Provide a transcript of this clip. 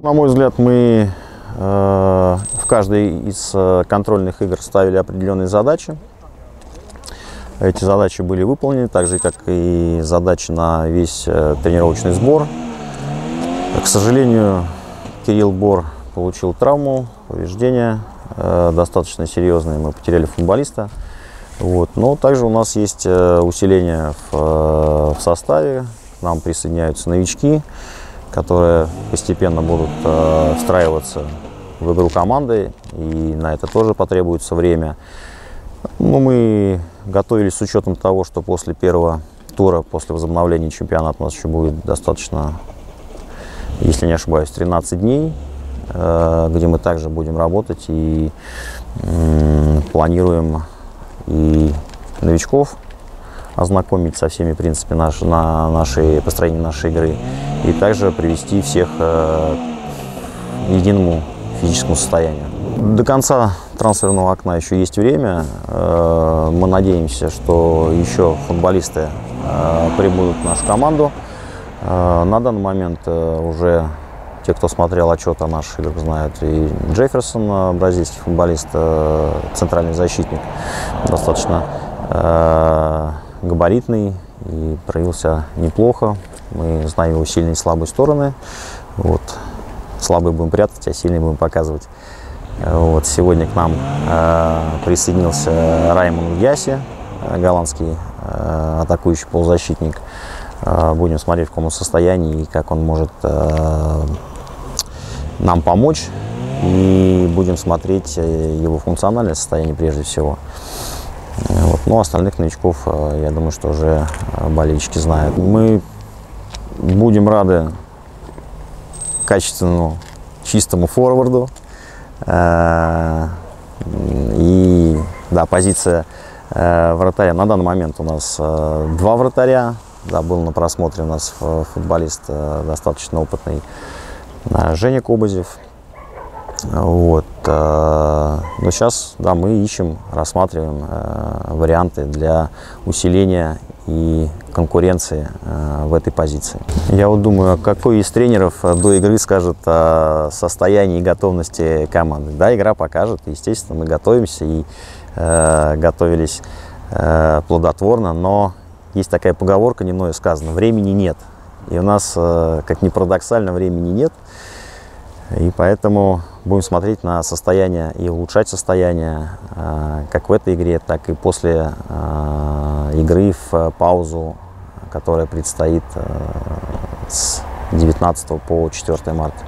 На мой взгляд, мы э, в каждой из э, контрольных игр ставили определенные задачи. Эти задачи были выполнены, так же, как и задачи на весь э, тренировочный сбор. К сожалению, Кирилл Бор получил травму, повреждения достаточно серьезные. Мы потеряли футболиста. Вот. Но также у нас есть усиление в составе. К нам присоединяются новички, которые постепенно будут э, встраиваться в игру команды. И на это тоже потребуется время. Ну, мы готовились с учетом того, что после первого тура, после возобновления чемпионата у нас еще будет достаточно, если не ошибаюсь, 13 дней, э, где мы также будем работать и планируем и новичков ознакомить со всеми принципами наш, на нашей, построения нашей игры и также привести всех э, к единому физическому состоянию. До конца трансферного окна еще есть время. Э, мы надеемся, что еще футболисты э, прибудут в нашу команду. На данный момент уже те, кто смотрел отчет о наших играх, знают. И Джефферсон, бразильский футболист, центральный защитник, достаточно габаритный и проявился неплохо. Мы знаем его сильные и слабые стороны. Вот. Слабые будем прятать, а сильные будем показывать. Вот. Сегодня к нам э, присоединился Раймон Яси, голландский э, атакующий полузащитник. Э, будем смотреть, в каком состоянии и как он может э, нам помочь. И будем смотреть э, его функциональное состояние прежде всего. Вот. Ну, остальных новичков, э, я думаю, что уже э, болельщики знают. Мы будем рады качественному, чистому форварду. Э, и, да, позиция вратаря. На данный момент у нас два вратаря. Да, был на просмотре у нас футболист достаточно опытный Женя Кобозев. Вот. Э, но сейчас да, мы ищем, рассматриваем э, варианты для усиления и конкуренции э, в этой позиции. Я вот думаю, какой из тренеров до игры скажет о состоянии и готовности команды. Да, игра покажет, естественно, мы готовимся и э, готовились э, плодотворно, но есть такая поговорка, не мною сказано, времени нет. И у нас, э, как ни парадоксально, времени нет. И поэтому будем смотреть на состояние и улучшать состояние э, как в этой игре, так и после э, игры в паузу, которая предстоит э, с 19 по 4 марта.